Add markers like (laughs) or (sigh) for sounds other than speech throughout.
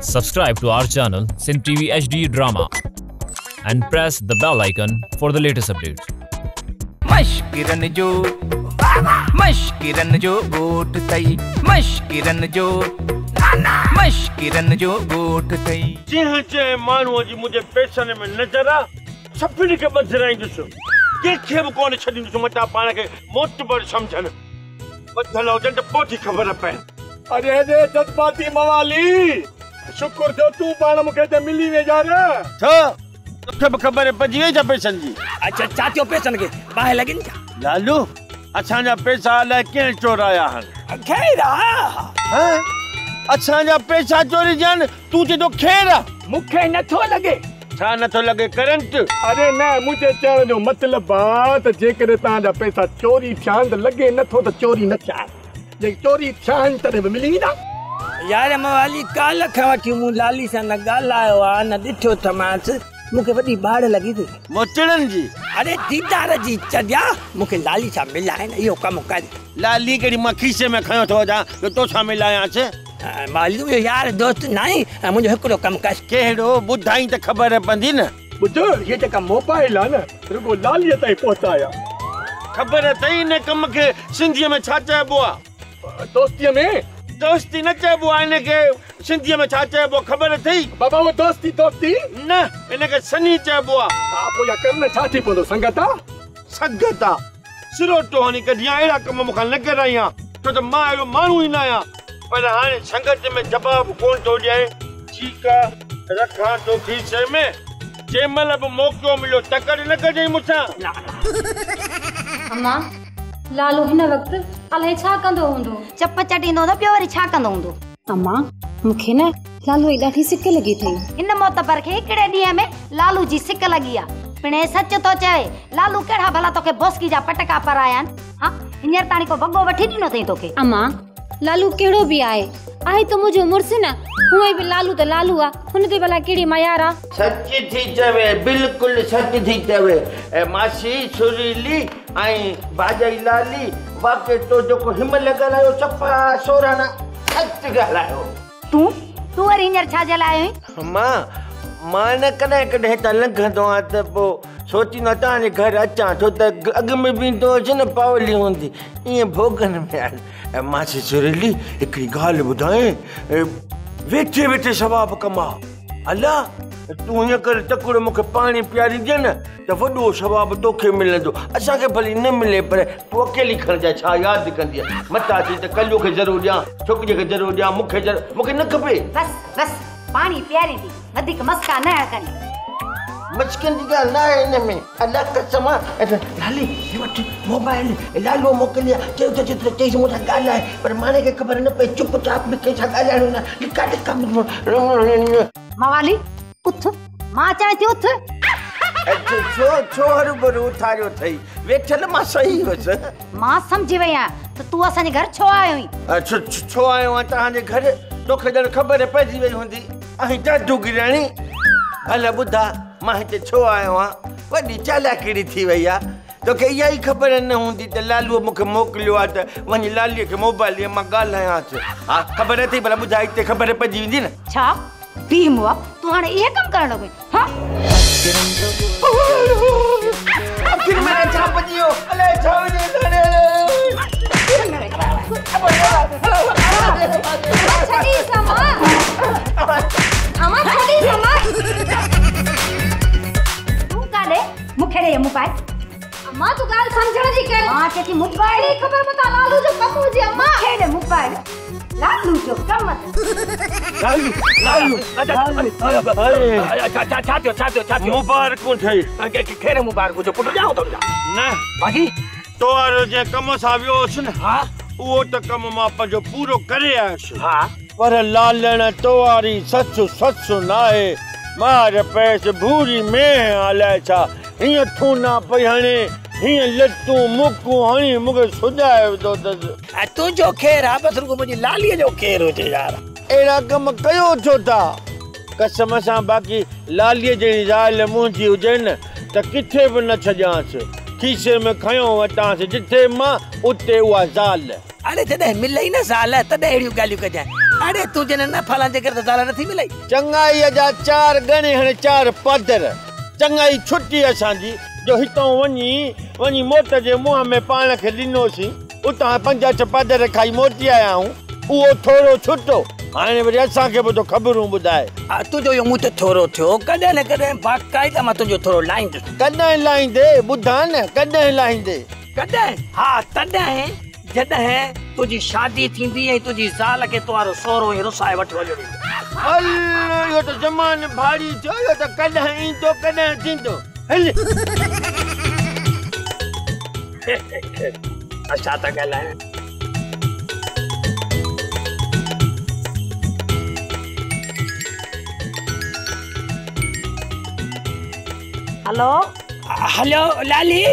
Subscribe to our channel, Sin TV HD Drama, and press the bell icon for the latest updates. मश्किरन जो मश्किरन जो गोट तई मश्किरन जो मश्किरन जो गोट तई। जंहिं जंहिं माण्हूअ जी मुंहिंजे पेसनि में नज़र आहे सभिनी खे ॿधाईंदुसि कंहिंखे बि कोन छॾींदुसि मता पाण खे मोतबर सम्झनि ॿधल हुजनि त पोइ थी ख़बर पए अरे रे जज्बाती मवाली! शुक्र थियो तूं पाण मूंखे हिते मिली वेझा रे। छो? तोखे बि ख़बर पइजी वई छा पेसनि जी। अच्छा छा थियो पेसनि खे? बाहि लॻनि छा? लालू असांजा पैसा अलाए कंहिं चोराया आहिनि खैर हैं? असांजा पैसा चोरी थिया आहिनि तूं चए थो खेर मूंखे नथो लॻे। छा नथो लॻे करंट? अरे न मुंहिंजे चवण जो मतिलबु आहे त जेकॾहिं तव्हांजा पैसा चोरी थिया आहिनि त लॻे नथो त चोरी न थिया जे चोरी थिया आहिनि तॾहिं बि मिली वेंदा। यार मवाली काल खां वठी मूं लाली सां न ॻाल्हायो आहे न ॾिठो थमांसि मूंखे वॾी बाड़ लॻी थी। मोचड़नि जी? अरे दीदार जी चढ़िया मूंखे लाली सां मिलाए न इहो कमु कर। लाली कहिड़ी माँ खीसे में खयो थो जो तोसां मिलायांसि मालू इहो यार दोस्त न आहे ऐं मुंहिंजो हिकिड़ो कमु कर। कहिड़ो? ॿुधाई त ख़बर पवंदी न। ॿुध इहे जेका मोबाइल आहे न रुगो लालीअ ताईं पहुचाया। ख़बर अथई हिन कम खे सिंधीअ में छा चइबो आहे दोस्तीअ में? दोस्ती न चइबो आहे हिनखे सिंधीअ में छा चइबो आहे ख़बर अथई बाबा उहो दोस्ती दोस्ती? न हिनखे सनी चइबो आहे हा पोइ या करण छा थी पवंदो संगत? आहे संगत? आहे सिरोटो हणी कढी अहिड़ा कम मूंखां न करायां छो त माँ अहिड़ो माण्हू ई न आहियाँ पर हाणे संगत में जवाबु कोन थो ॾिए ठीकु आहे रखां थो खीसे में। जंहिं महिल बि मौक़ो मिलियो तकड़ न मूंसां। अम्मा लालू हिन वक़्तु अलाए छा कंदो हूंदो? चप चटींदो त ॿियो वरी छा कंदो हूंदो? अम्मा मूंखे न लालू जी ॾाढी सिक लॻी अथई हिन मोतबर खे हिकिड़े ॾींहं में लालू जी सिक लॻी आहे पिणे सच थो चए लालू कहिड़ा भला तोखे बोस्की जा पटका पराया आहिनि? हा? हींअर ताणी को वॻो वठी ॾिनो अथई तोखे? अम्मा लालू कहिड़ो बि आहे? आहे त मुंहिंजो मुड़ुसु न। हूअं बि लालू त लालू आहे हुन ते भला कहिड़ी मयार आहे सच थी चवे बिल्कुलु सच थी चवे। ऐं मासी सुरीली ऐं भाॼई लाली वाके तो जेको हिमल ॻाल्हायो सफ़ा सोराना सच ॻाल्हायो। तूं? तूं वरी हींअर छा जे लाइ आयो आहीं? माँ माँ न कॾहिं कॾहिं हितां लंघंदो आहियाँ त पोइ सोचींदो आहियाँ तव्हांजे घर अचां छो त अॻ में ईंदो हुजे न पावली हूंदी। ईअं भोगन में आहे ऐं मासी सुरीली हिकिड़ी ॻाल्हि ॿुधाए वेठे वेठे सवाबु कमा। अला तूं हीअं करे तकुड़ मूंखे पाणी दे न तो वॾो सवाबु तोखे मिलंदो। असांखे भली न मिले, पर तूं अकेली खणजांइ, छा यादि कंदीअ मथां थी त कलियो ज़रूर ज़रूरु ॾियाँ, छोकिरीअ खे ज़रूरु ॾियाँ, मूंखे ज़रूरु, मूंखे न खपे। बस बस, पाणी प्यारी दी वधीक मस्का न हणकनि जी ॻाल्हि न हिन में। अलाह कसम आहे लाली हे वठि मोबाइल लालू मोकिलिया चयो त जेतिरो चईसि मूंसां ॻाल्हाए पर माने खे ख़बर न पई चुपचाप भी बि कंहिंसां ॻाल्हाइणो न? लिका लिका मवाली उथ माँ चवां थी उथ छो छो हरू भरू उथारियो अथई वेठल माँ सही हुअसि माँ सम्झी आहियाँ त तूं असांजे घर छो आयो आहीं छो छो आयो आहियाँ तव्हांजे घर। तोखे ॼण ख़बर पइजी वई हूंदी। ऐं जादू गिराणी हल ॿुधा माँ हिते छो आयो आहियाँ वॾी चालाकिड़ी थी वई आहे तोखे इहा ई ख़बर न हूंदी त लालूअ मूंखे मोकिलियो आहे त वञी लालीअ खे मोबाइल माँ ॻाल्हायांसि हा ख़बर अथई भला ॿुधाए हिते ख़बर पइजी वेंदी न छा पी मुआ तूं हाणे इहे कमु करण लॻो हा आख़िर में छा पइजी वियो अलाए छा वञे तूं काॾे मूंखे ॾे मोबाइल अम्मा तूं ॻाल्हि सम्झण जी कर माँ चए थी मोबाइल अहिड़ी ख़बर मता लालू जो कमु हुजे अम्मा मूंखे ॾे मोबाइल लालू जो कमु छा छा थियो छा थियो छा थियो मुबारकूं ठही कहिड़े मुबारक हुजो पुटु ॼाओ थो न बाक़ी तो वारो जंहिं कम सां वियो हुउसि न हा उहो त कमु माँ पंहिंजो पूरो करे आयुसि हा पर लालण तोवारी ससु ससु नाहे। मार पैस भूरी में अलाए छा। हीअं थूना पई हणे हीअं लटूं मुकूं हणी मूंखे सुॼाए विधो अथसि ऐं तुंहिंजो खेर आहे बसि रुगो मुंहिंजी लालीअ जो खेर हुजे यार। अहिड़ा कम कयो छो था कसम सां बाक़ी लालीअ जहिड़ी ज़ाल मुंहिंजी हुजे न त किथे बि न छॾियांसि खीसे में खयो वठांसि जिथे माँ उते उहा ज़ाल। अरे जॾहिं मिलई न ज़ाल तॾहिं अहिड़ियूं ॻाल्हियूं कजांइ। अरे तू जने न फलां जे करे त ज़ाल नथी मिलई। चङाईअ जा चार गणे हाणे चार पदर। चङाई छुटी असांजी जो हितां वञी वञी मोट जे मुंहं में पाण खे ॾिनोसीं उतां पंज अठ पदर खाई मोटी आया आहियूं उहो थोरो छुटो। हाणे वरी असांखे बि तो ख़बरूं ॿुधाए। आ तुंहिंजो इहो मुंहुं त थोरो थियो। कॾहिं न कॾहिं बाक़ाइदा माँ तुंहिंजो थोरो लाहींदुसि। कॾहिं लाहींदे? ॿुधा न कॾहिं लाहींदे? कॾहिं? हा तॾहिं। जॾहिं तुंहिंजी शादी थींदी ऐं तुंहिंजी ज़ाल खे तुंहिंजो सहुरो ई रुसाए वठी वञो। हल इहो त ज़मान भारी थियो इहो त कॾहिं ईंदो कॾहिं थींदो। हल। (laughs) छा था ॻाल्हाइनि हलो? हलो लाली?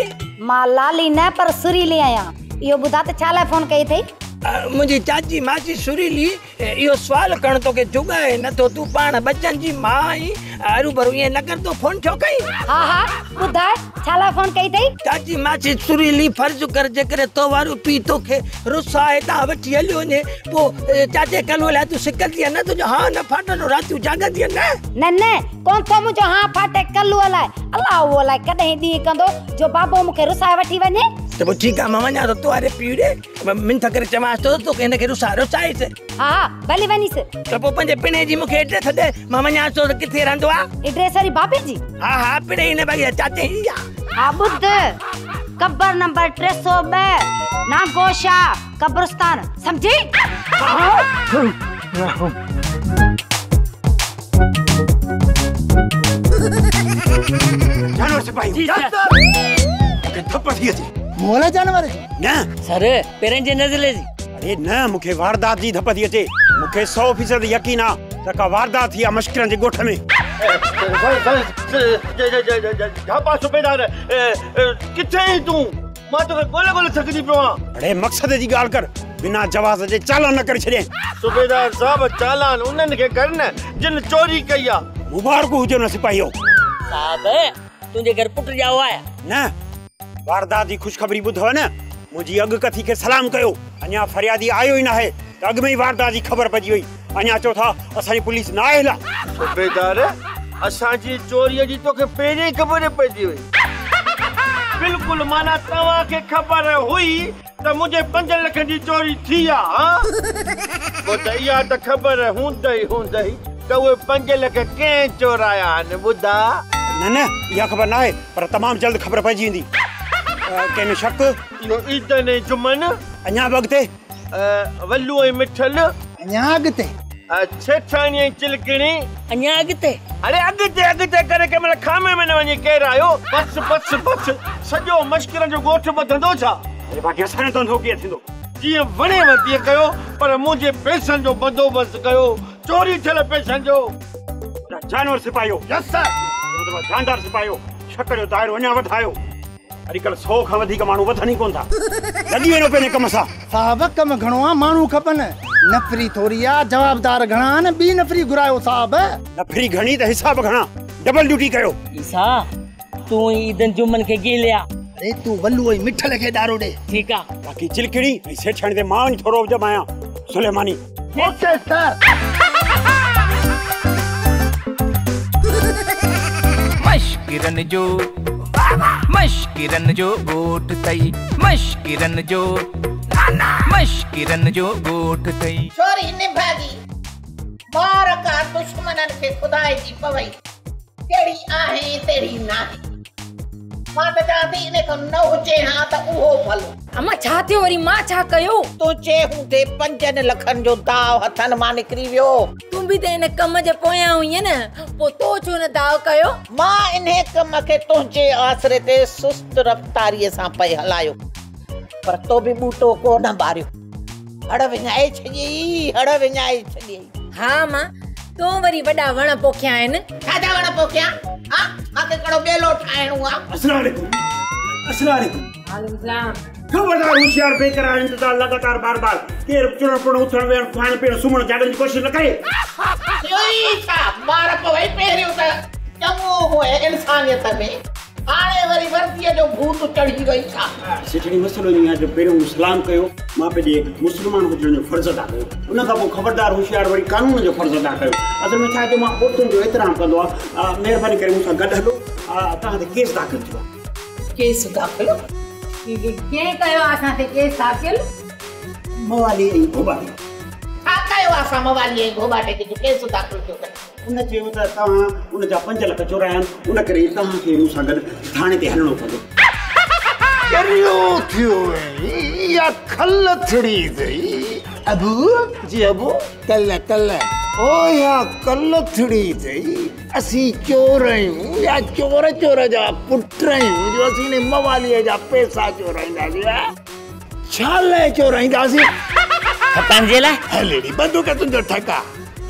माँ लाली न पर सुरीली आहियाँ। इहो ॿुधा त छा लाइ फ़ोन कई अथई अ, मुंहिंजी चाची माची सुरीली ए, इहो सुवाल करण तोखे जुगाए नथो तूं पाण बचन जी माँ आई हरू भरू ईअं न कर तूं फ़ोन छो कई हा हा ॿुधाए छा लाइ फ़ोन कई अथई चाची माची सुरीली फर्ज़ कर जेकॾहिं तो वारो पी तोखे रुसाए तां वठी हलियो वञे पोइ ए, चाचे कलो लाइ तूं सिकंदी न तुंहिंजो हा न फाटंदो रातियूं जागंदी न? न न कोन थो मुंहिंजो हा फाटे कल्लू अलाए अलाह उहो अलाए कॾहिं ॾींहुं कंदो जो बाबो मूंखे रुसाए वठी वञे त ठीकु आहे माँ वञा थो तूं वारे पी ॾे मिंथ करे चवांसि थो तोखे हिनखे रुसाए रुसाइसि हा हा भली वञीसि त पोइ पंहिंजे पिणे जी मूंखे एड्रेस ॾे माँ वञा थो त किथे रहंदो आहे एड्रेस वारी भाभी जी हा हा पिणे हिन भाई चाचे ई आहे हा ॿुध कबर नंबर टे सौ ॿ नागोशा कब्रस्तान सम्झी जानवर सिपाही थप थी अचे मोला जानवर जी न। सर पहिरें जे नज़िले जी। अरे न मूंखे वारदात जी धप थी अचे। मूंखे सौ फ़ीसद यकीन आहे त का वारदात थी आहे मश्किरनि जे ॻोठ में झापा सुबेदार किथे आहीं तूं? माँ तोखे ॻोल्हे ॻोल्हे थकिजी पियो आहियाँ अड़े मक़सद जी ॻाल्हि कर। बिना जवाज़ जे चालान न करे छॾियईं सुबेदार साहब चालान उन्हनि खे कर न जिन चोरी कई आहे मुबारक हुजे न सिपाहीयो। साहब तुंहिंजे घर पुट ॼाओ आया न। वारदात जी ख़ुशख़बरी ॿुधव न? मुंहिंजी अॻु कथी खे सलाम कयो? अञा फरियादी आयो ई न आहे त अॻु में ई वारदात जी ख़बर पइजी वई। अञा चओ था असांजी पुलिस न आयल आहे सुबेदार असांजी चोरीअ जी तोखे पहिरीं ई ख़बर पइजी वई। बिल्कुलु माना तव्हांखे ख़बर हुई त मुंहिंजे पंज लख जी चोरी थी आहे हा? त इहा त ख़बर हूंदई हूंदई त उहे पंज लख कंहिं चोराया आहिनि ॿुधा? न न इहा ख़बर न आहे पर तमामु जल्द ख़बर पइजी वेंदी। अ, कंहिंमें शक इहो ईदन ऐं जुमन अञा बि अॻिते वल्लू ऐं मिठल अञा अॻिते छेछाणी ऐं चिलकणी अञा अॻिते अरे अॻिते अॻिते करे कंहिं महिल खामे में न वञी केरु आयो बस बस बस। सॼो मश्किरनि जो ॻोठ ॿधंदो छा अरे बाक़ी असांजो धंधो कीअं थींदो जीअं वणेव तीअं कयो पर मुंहिंजे पैसनि जो बंदोबस्तु कयो चोरी थियल पैसनि जो। जानवर सिपाहियो यस सर जानदार सिपाहियो शक जो दाइरो अञा वधायो अॼुकल्ह सौ खां वधीक माण्हू वधनि ई कोन था। लॻी वञो पंहिंजे कम सां। साहब कम घणो आहे माण्हू खपनि। नफ़री थोरी आहे जवाबदार घणा आहिनि ॿी नफ़री घुरायो साहब। नफ़री घणी त हिसाब घणा। डबल ड्यूटी कयो। ईसा तूं ईदन जुमन खे गिलिया अरे तूं वल्लू ऐं मिठल खे ॾारो ॾे। ठीकु आहे बाक़ी चिलकड़ी ऐं सेठणी ते माँ वञी थोरो जमायां सुलेमानी। Okay sir. मश्किरन जो मश्किरन जो गोट तई। मश्किरन जो मश्किरन जो गोट तई। छोरी ने भागी। बार का दुश्मनन के खुदाई जी पवई। तेरी आहे, तेरी नाहे। माँ त चवां थी इन खां न हुजे हा त उहो भलो अम्मा छा थियो वरी माँ छा कयो तूं चए हूंदे पंजनि लखनि जो दाव हथनि माँ निकिरी वियो। तूं बि त हिन कम जे पोयां हुईं न पोइ तो छो न दाव कयो? माँ इन कम खे तुंहिंजे आसरे ते सुस्त रफ़्तारीअ सां पई हलायो पर तो बि ॿूटो कोन ॿारियो। हड़ विञाए छॾियई हड़ विञाए छॾियई। हा माँ तो वरी वॾा वण पोखिया आहिनि छाजा वण पोखिया हा मूंखे कहिड़ो ॿेलो ठाहिणो आहे अस्सलाम वालेकुम अस्सलाम वालेकुम खबरदार होशियार बेकरार इंतज़ार लगातार बार बार केर चुरण पुरण उथण वेहण खाइण पीअण सुम्हण जाॻण जी कोशिशि न करे इहो ई छा ॿार पवई पहिरियों त चङो हुए इंसानियत में हाणे वर्दीअ जो भूत चढ़ी वई छा सेठड़ी मसइलो आहे जो पहिरियों सलाम कयो माँ पंहिंजे मुस्लमान हुजण जो फर्ज़ अदा कयो। उन खां पोइ ख़बरदार होशियार वरी कानून जो फर्ज़ अदा कयो। असल में छा आहे जो माँ औरतुनि जो एतिराम कंदो आहे महिरबानी करे मूंसां गॾु हलो। आ, तव्हां ते केस दाख़िल थियो आहे केस दाख़िल? कंहिं कयो असां ते केस दाख़िल? मवाली ऐं भोबाली छा कयो असां मवाली ऐं घोबाटे खे जो केस दाख़िल थियो करे? उन चयो त तव्हां उन जा पंज लख चोराया आहिनि उन करे तव्हांखे मूंसां गॾु थाणे ते हलणो पवंदो करियो थियो है खल थड़ी गई। अबू जी अबू कल कल ओ या कल थड़ी गई। असी चोर आहियूं या चोर चोर जा पुट आहियूं जो असीं मवालीअ जा पैसा चोराईंदासीं छा लाइ चोराईंदासीं पंहिंजे लाइ हलेड़ी बंदूक तुंहिंजो ठका।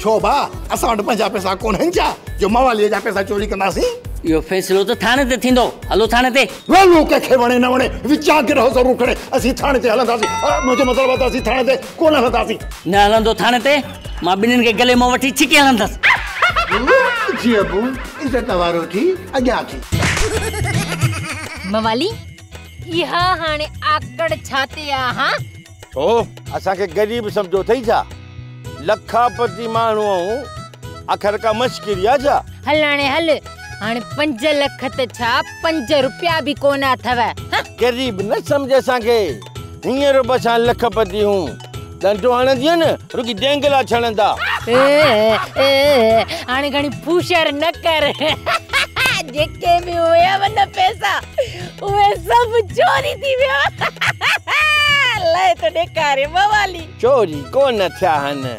छो भा असां वटि पंहिंजा पैसा कोन आहिनि छा जो मवालीअ जा पैसा चोरी कंदासीं इहो फ़ैसिलो त थाणे ते थींदो। हलो थाणे ते। हलो कंहिंखे वणे न वणे विचार गिरहो ज़रूरु खणे असीं थाणे ते हलंदासीं। मुंहिंजो मतिलबु आहे त असीं थाणे ते कोन हलंदासीं? न हलंदो थाणे ते माँ ॿिन्हिनि खे गले माँ वठी छिके हलंदसि। जी अबू इज़त वारो थी अॻियाँ थी। मवाली इहा हाणे आकड़ छाते आ हा? ओ असांखे ग़रीब सम्झो अथई छा लखापति माण्हू आहियूं आख़िर का मश्किरी आहे छा हल हाणे हल हाणे पंज लख त छा पंज रुपया बि कोन अथव। ग़रीब न सम्झ असांखे। हींअर बि असां लखपति हूँ। ॾंडो हणंदी न रुकी डेंगला छणंदा। ए, ए, हाणे घणी फूशर न कर। जेके बि हुयव न पैसा उहे सभु चोरी थी विया। लय तो ॾेखारे मवाली। चोरी कोन थिया आहिनि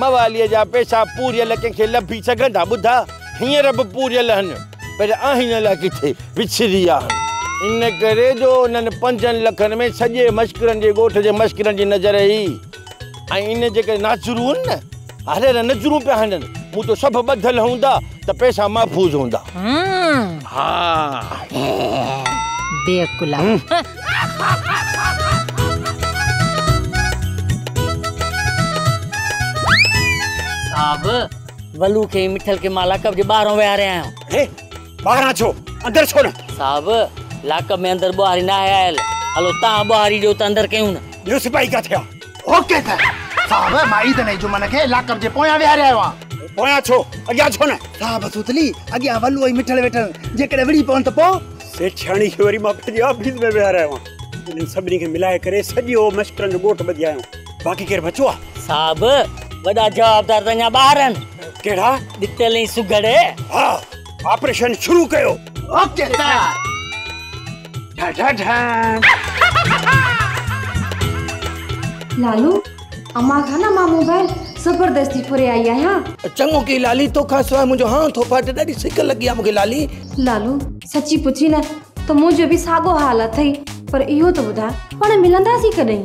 मवालीअ जा पैसा पूरियल कंहिंखे लभी सघंदा ॿुधा? हींअर बि पूरियल आहिनि पर आहिनि लाइ किथे विया आहिनि इन करे जो उन्हनि पंजनि लखनि में सॼे मश्किरनि जे ॻोठ जे मश्किरनि जी नज़र ई ऐं इन जेके नाचरू आहिनि न? हरे नज़रूं पिया हणनि मूं तो सभु ॿधल हूंदा त पैसा महफ़ूज़ हूंदा। हा। बेअकुला। (laughs) साहब। वलू खे मिठल खे माँ लाकब जे ॿाहिरों विहारे आहियाँ हे। ॿाहिरां छो अंदरि छो न साहब लाकब में अंदरि ॿुहारी न आहे आयल। हलो तव्हां ॿुहारी ॾियो त अंदरि कयूं न? ॿियो सिपाही किथे आहे ओके त साहब माँ ईद ने जुमन खे लाकब जे पोयां विहारे आयो आहियाँ पोयां छो अॻियाँ छो न। साहब सुतली अॻियाँ वलू ऐं मिठल वेठल जेकॾहिं विड़ी पवनि त पोइ सेठाणी खे वरी माँ पंहिंजे ऑफ़िस में विहारे आयो आहियाँ इन्हनि सभिनी खे मिलाए करे सॼो मश्किरनि जो ॻोठ ॿधी बाक़ी केरु बचो आहे साहब वॾा जवाबदार त अञा ॿार आहिनि कहिड़ा ॾितल ऐं सुघड़ हा ऑपरेशन शुरू कयो ओके त लालू अम्मा खां न माँ मोबाइल ज़बरदस्ती फुरे आई आहियाँ चङो की लाली तोखां सवाइ मुंहिंजो हाँ थो फाटे ॾाढी सिक लॻी आहे मूंखे लाली लालू सची पुछी न त मुंहिंजो बि साॻो हाल अथई पर इहो त ॿुधाए पाण मिलंदासीं कॾहिं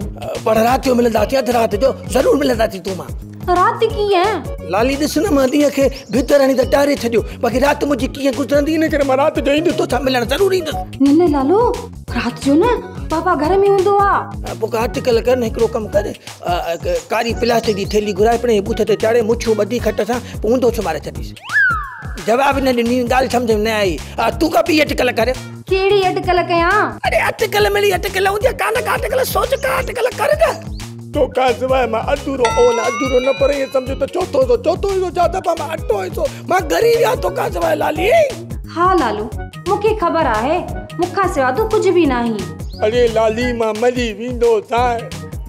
पर राति जो मिलंदासीं अधु राति जो ज़रूरु मिलंदासीं तूं माँ राति कीअं लाली ॾिस न माँ ॾींहं खे भीतर हणी त टारे छॾियो बाक़ी राति मुंहिंजी कीअं गुज़रंदी इन करे माँ राति जो ईंदुसि तोसां मिलणु ज़रूरु ईंदुसि न न लालू राति जो न पापा घर में हूंदो आहे पोइ अटिकल कर न हिकिड़ो कमु कर। कारी प्लास्टिक जी थैली घुराए पिणे बूथ ते चाढ़े मुछियूं ॿधी खट सां पोइ ऊंधो सुम्हारे छॾीसि जवाब न ॾिनी ॻाल्हि सम्झ में न आई। तूं का बि अटिकल कर। कहिड़ी अटकल कयां? अरे अटिकल मिली अटिकल हूंदी आहे कान का अटिकल सोच का अटिकल कर न तो माँ अधूरो ओ न अधूरो न पर ईअं सम्झो त चौथो हिसो चौथो हिसो छा दफ़ा माँ अठो हिसो माँ ग़रीब आहियाँ तो का सवाइ लाली। हा लालू मूंखे ख़बर आहे मूंखां सिवा तूं कुझु बि नाही। अरे लाली माँ मरी वेंदो सां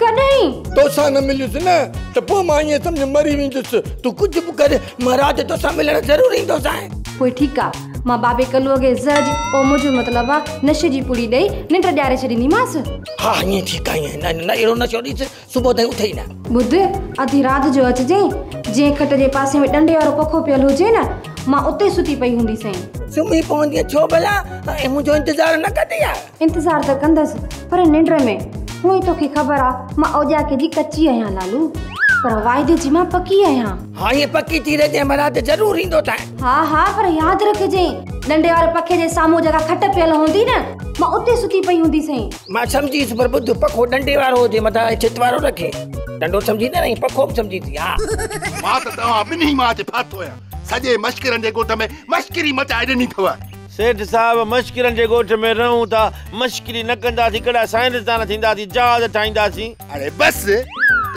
कॾहिं तोसां न मिलियुसि न त पोइ माँ ईअं सम्झ मरी वेंदुसि तूं कुझु बि कर माँ राति तोसां मिलणु ज़रूरु ईंदो सां पोइ ठीकु आहे माँ बाबे कलूअ खे ज़ज ओ मुंहिंजो मतिलबु आहे नशे जी पुड़ी ॾेई निंड ॾियारे छॾींदीमांसि हा ईअं ठीकु आहे ईअं न न अहिड़ो छो ॾिस सुबुह ताईं उथई न। ॿुध अधी राति जो अचिजांइ जंहिं खट जे पासे में डंडे वारो पखो पियल हुजे न माँ उते सुती पई हूंदी सईं। सुम्ही पवंदी छो भला ऐं मुंहिंजो इंतज़ारु न कंदी आहे इंतज़ारु त कंदसि पर निंड में हूअं ई तोखे ख़बर आहे माँ औजाके जी कची आहियाँ लालू। पर वाइदे जी माँ पकी आहियाँ। हा ईअं पकी थी रहे माँ राति ज़रूरु ईंदो तां हा हा पर यादि रखजांइ डंडे वारे पखे जे साम्हूं जॻह खट पियल हूंदी न माँ उते सुती पई हूंदी सईं। माँ सम्झीसि पर ॿुध पखो डंडे वारो हुजे मथां छित वारो रखे। डंडो सम्झी न रही पखो सम्झी थी हा। माँ त तव्हां ॿिन्ही माँ ते फाथो आहियाँ सॼे मश्किरनि जे ॻोठ में मश्किरी मचाए ॾिनी अथव। सेठ साहब मश्किरनि जे ॻोठ में रहूँ था मश्किरी न कंदासीं कहिड़ा साइंसदान थींदासीं जहाज़ ठाहींदासीं। अरे बस।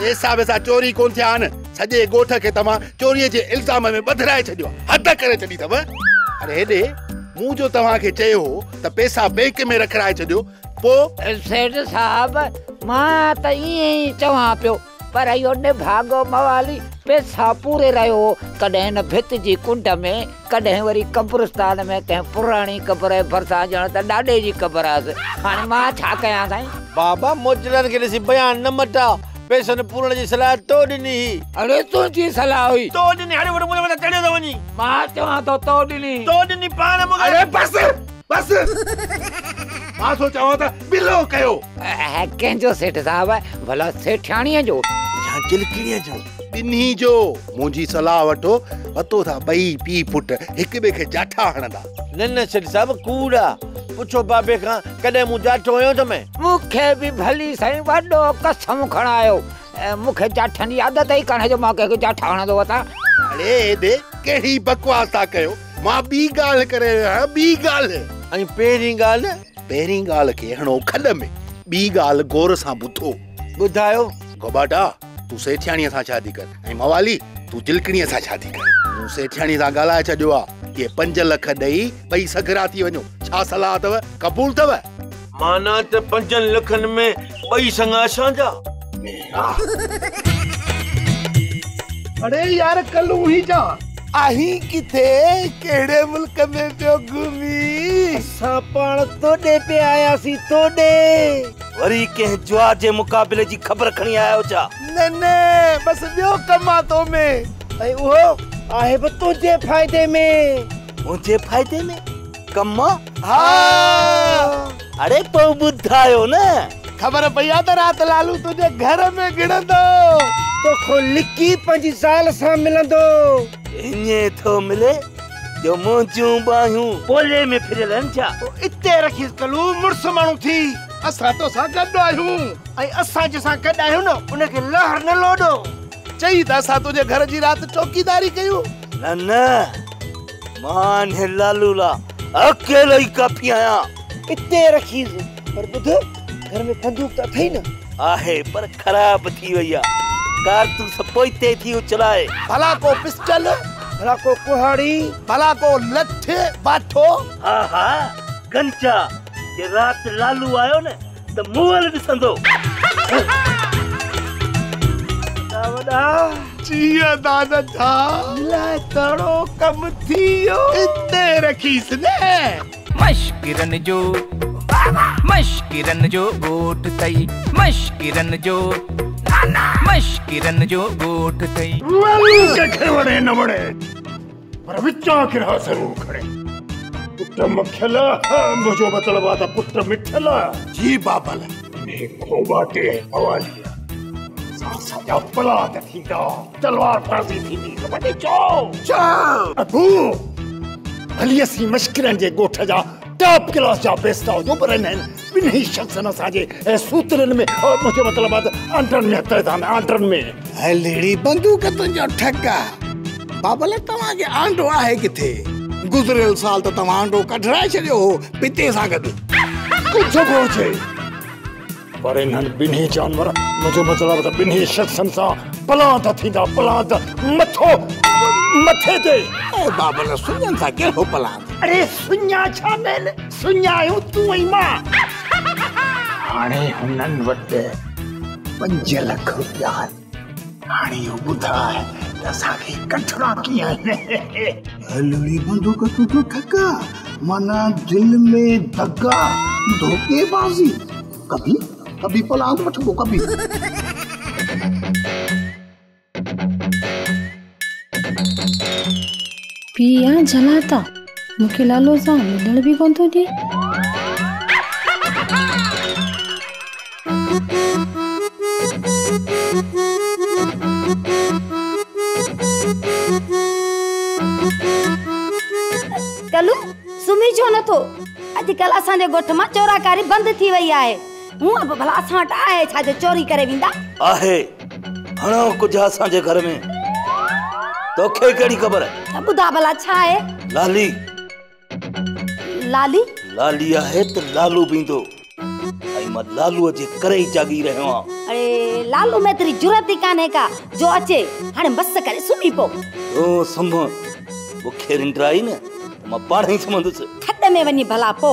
पैसा वैसा चोरी कोन थिया आहिनि? सॼे ॻोठ खे तव्हां चोरीअ जे इल्ज़ाम में बदिराए छॾियो आहे। हद करे छॾी अथव अरे हेॾे मूं जो तव्हांखे चयो हो त पैसा बैंक में रखाए छॾियो। पोइ सेठ साहब माँ त ईअं ई चवां पियो पर इहो निभागो मवाली पैसा पूरे रहियो हो। कॾहिं हिन भित जी कुंड में कॾहिं वरी कब्रस्तान में कंहिं पुराणी क़बर जे भरिसां ॼण त ॾाॾे जी क़बर आहे हाणे माँ छा कयां साईं? बाबा मोचड़नि खे ॾिसी बयान न मटा पैसनि पूर्ण जी सलाह तो ॾिनी अरे तुंहिंजी सलाह हुई? तो ॾिनी हाणे वॾो मुंहिंजे मथां चढ़ियो थो वञी? माँ चवां थो तो ॾिनी। तो ॾिनी पाण मूंखे अरे बस बस। माँ थो चवां त बिलो कयो। कंहिंजो सेठ साहब भला सेठाणीअ जो। या चिलकिड़ीअ जो ॿिन्ही जो। मुंहिंजी सलाह वठो पतो था ॿई पीउ पुट हिक ॿिए खे जाठा हणंदा। न न सेठ साहब कूड़ा पुछो बाबे खां कॾहिं मूं जाठो हुयो त मैं? मूंखे बि भली साईं वॾो कसम खणायो। ऐं मूंखे जाठनि जी आदत ई कान्हे जो माँ कंहिंखे जाठा हणंदो वतां। अरे हेॾे कहिड़ी बकवास था कयो? माँ ॿी ॻाल्हि करे रहियो आहियाँ ॿी ॻाल्हि। ऐं पहिरीं ॻाल्हि? पहिरीं ॻाल्हि खे हणो खॾ में ॿी ॻाल्हि गौर सां ॿुधो। ॿुधायो। गोबाटा तूं सेठियाणी सां शादी कर। ऐं मवाली तूं चिलकणीअ सां शादी कर। मूं सेठियाणी सां ॻाल्हाए छॾियो आहे इहे पंज लख ॾेई ॿई सगरा थी वञो। छा सलाह अथव? क़बूल अथव? माना त पंजनि लखनि में ॿई संगा असांजा अरे यार कल उही जा। आही किथे? कहिड़े मुल्क में पियो घुमी? असां पाण तोॾे पे आयासीं तोॾे। वरी कंहिं जुआ जे मुक़ाबले जी ख़बर खणी आयो छा? न न बस ॿियो कमा तो में ऐं उहो आहे बि तुंहिंजे फ़ाइदे में। मुंहिंजे फ़ाइदे में? कम हा। अरे पोइ ॿुधायो न। ख़बर पई आहे त राति लालू तुंहिंजे घर में गिणंदो। तोखो लिकी पंज साल सां मिलंदो। ईअं थो मिले जो मुंहिंजूं बाहियूं पोले में फिरियल आहिनि छा? इते रखीस कलू मुड़ुस माण्हू थी। असां तो सां गॾु आहियूं। ऐं असां जंहिंसां गॾु आहियूं न उनखे लहर न लोॾो। चई त असां तुंहिंजे घर जी राति चौकीदारी कयूं। न न मान है लालू ला अकेलो ई काफ़ी आहियाँ। इते रखीस पर ॿुध घर में बंदूक त अथई न। आहे पर ख़राब थी वई कारतूस पोइते थी उचलाए। भला को पिस्टल भला को कुहाड़ी भला को लठ बाठो। हा हा गंचा जे राति लालू आयो न त मुअल ॾिसंदो। वॾा जीअं दाद था लाइ तड़ो कम थी वियो इते रखीस न। मश्किरन जो मश्किरन जो ॻोठ अथई मश्किरन जो मश्किरन जो ॻोठ अथई लालू कंहिंखे वणे न वणे पर विचां किरहा ज़रूर खणे पुट मखियल मुंहिंजो मतिलबु आहे त पुट मिठल जी बाबल ने हवाली असांजा पलाद थींदा तलवार फांसी थींदी त वॾे चओ। चओ। अबू भली असीं मश्किरनि जे ॻोठ जा। टॉप क्लास जा बेस्ता हुजूं पर हिननि ॿिन्ही शख़्सनि असांजे ऐं सूत्रनि में और मुंहिंजो मतिलबु आहे त आंटनि में हथ था आंटनि में। हलड़ी बंदूक तुंहिंजो ठका। बाबल तव्हांखे आंडो आहे किथे? गुज़रियल साल त तव्हां आंडो कढराए छॾियो हो पिते सां गॾु। कुझु बि हुजे। पर इन्हनि ॿिन्ही जानवर मुंहिंजो मतिलबु त ॿिन्ही शख़्सनि सां पलांत थींदा पलांत मथो मथे ते ए बाबल सुञनि सां कहिड़ो पलान अरे सुञा छा मेल सुञायूं तूं ऐं माँ। हाणे हुननि वटि पंज लख रुपया हाणे इहो ॿुधाए त असांखे कठड़ा कीअं आहिनि हलड़ी बंदूक तुंहिंजो ठका माना दिल में दगा धोखेबाज़ी। कभी कभी पलांत वठबो कभी। पिया जलाता। मूंखे लालो सां मिलण बि कोन थो ॾिए कलू सुम्ही छो नथो अॼुकल्ह असांजे ॻोठ माँ चोराकारी बंदि थी वई आहे। हूअं बि भला असां वटि आहे छा जो चोरी करे वेंदा? आहे। घणो कुझु असांजे घर में। तोखे कहिड़ी ख़बर आहे त ॿुधा भला छा आहे लाली। लाली? लाली आहे त लालू बि ईंदो ऐं माँ लालूअ जे करे ई जागी रहियो आहियाँ अरे लालू में तेरी जुरत ई कान्हे का। जो अचे हाणे बस करे सुम्ही पो। ओ सुम मूंखे निंड आई न माँ पाण ई सुम्हंदुसि। थड में वञी भला पो।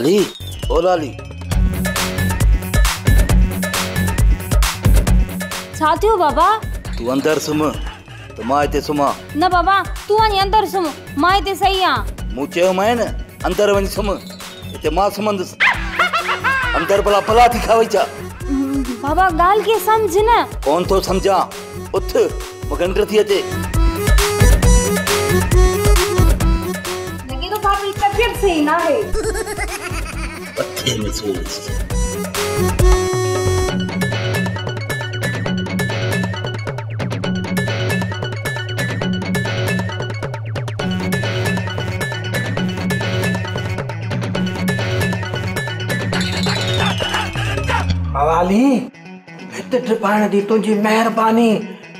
लाली ओ लाली छा थियो बाबा। तूं अंदरि सुम्ह त माँ हिते सुम्हां न बाबा तूं वञी अंदरि सुम्ह माँ हिते सही आहियाँ मूं चयोमांइ न अंदरि वञी सुम्ह हिते माँ सुम्हंदुसि अंदरि भला भला थी खावई छा बाबा ॻाल्हि खे सम्झ न। कोन थो सम्झां? उथ मूंखे निंड थी अचे लॻे थो बाबा तबियत सही न आहे में सूरज हवाली भित टिपाइण जी तुंहिंजी महिरबानी,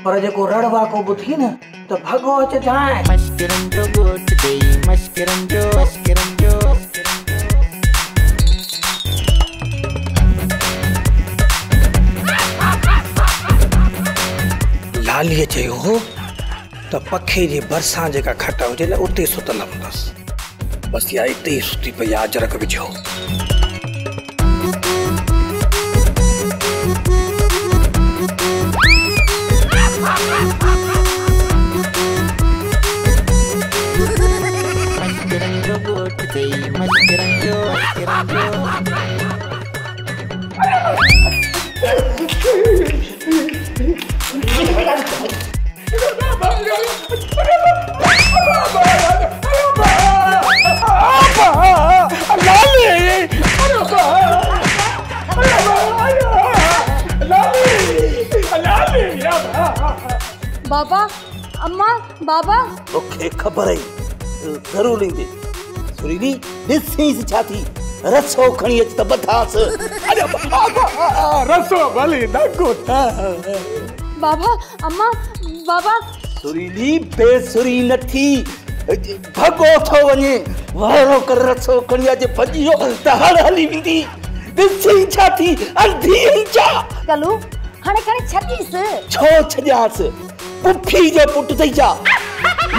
पर जेको रड़ वाको ॿुधी न, त भॻो अच जाए। मस्किरन जो गोट गई मस्किरन जो मस्किरन जो। लालीअ चयो हो, त पखे जे भरिसां खट हुजे न, उते सुतल हूंदसि बसि इहा हिते ई सुती पई आहे अजरक विझो। मस्किरन ज़रूरु ईंदे सुरीनी ॾिसींसि छा थी रसो खणी अच त ॿधांस रसो भली नगो बाबा अम्मा बाबा। सुरीनी बेसुरी न थी थो वञे। वारो कर रसो खणी अच भॼियो त हड़ हली वेंदी। ॾिसी छा थी अंधी आई छा कलू हाणे खणी छॾीसि। छो छॾियांसि? पुफी जो पुटु अथई छा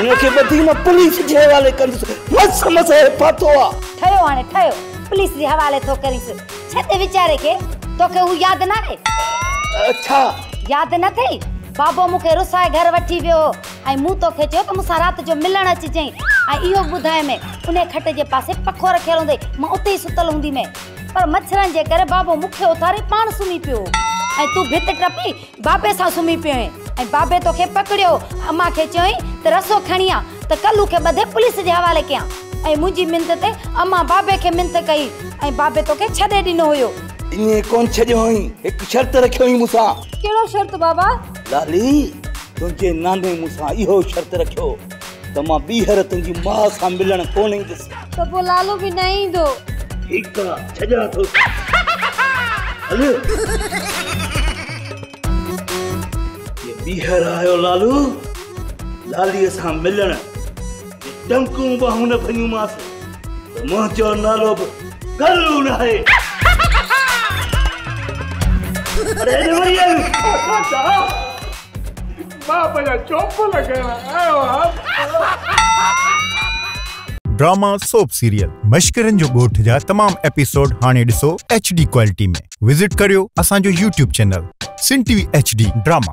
हुनखे ॿधी न पुलिस जे हवाले कंदुसि मस मस फाथो आहे ठहियो हाणे ठहियो पुलिस जे हवाले थो करीसि छॾे वीचारे खे तोखे हू यादि न आहे अच्छा। यादि न अथई बाबो मूंखे रुसाए घर वठी वियो। हो ऐं मूं तोखे चयो त मूंसां राति जो मिलण अची जांइ ऐं इहो ॿुधाए में उन खट जे पासे पखो रखियल हूंदई माँ उते ई सुतल हूंदी में। पर मच्छरनि जे करे बाबो मूंखे उथारे पाण सुम्ही पियो। ऐं तूं भित टपी बाबे सां सुम्ही पियो ऐं बाबे तोखे पकड़ियो। अम्मा खे चयईं त रसो खणी आ त कल्ह खे ॿधे पुलिस जे हवाले कयां। ऐं मुंहिंजी मिंत ते अम्मा बाबे खे मिंत कई ऐं बाबे तोखे छॾे ॾिनो हुयो। ईअं कोन छॾियो हुई हिकु शर्त रखियो हुई मूंसां। कहिड़ो शर्त बाबा? लाली तुंहिंजे नाने मूंसां इहो शर्त रखियो त माँ ॿीहर तुंहिंजी माउ सां मिलण कोन ईंदुसि। त पोइ लालू बि न ईंदो। ठीकु आहे छॾियाँ थो। ॿीहर आयो लालू। लालीअ सां मिलण टंकूं बाहूं न भञूमांसि त मुंहिंजो नालो बि गलू न आहे ड्रामा सोप सीरियल मश्करनि जो ॻोठ जा तमाम एपिसोड हाणे ॾिसो एच डी क्वालिटी में। विज़िट करियो असांजो यूट्यूब चैनल सिन टीवी एच डी ड्रामा।